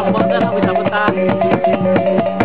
Ra bisa betah.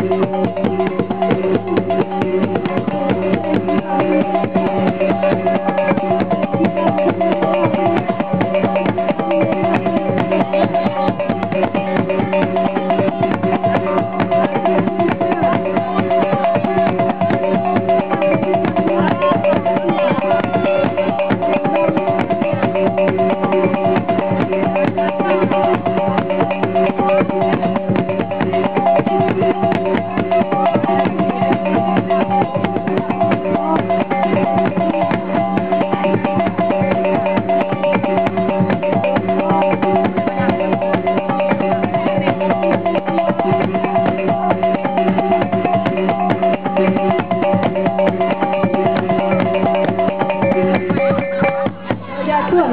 Thank you.